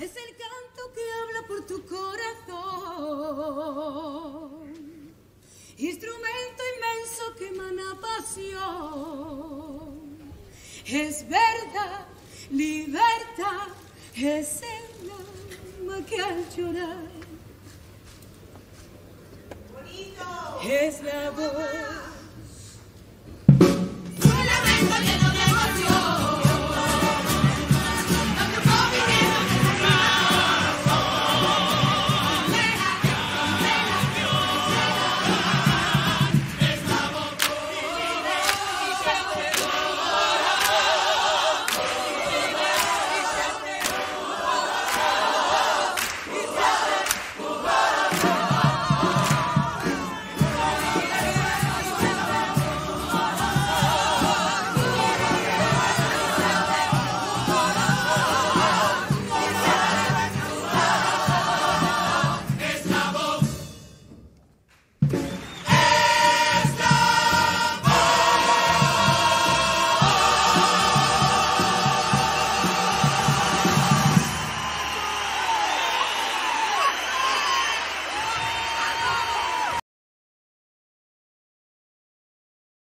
es el canto que habla por tu corazón. Instrumento inmenso que emana pasión. Es verdad, libertad, es el alma que al llorar. Bonito. Es la voz.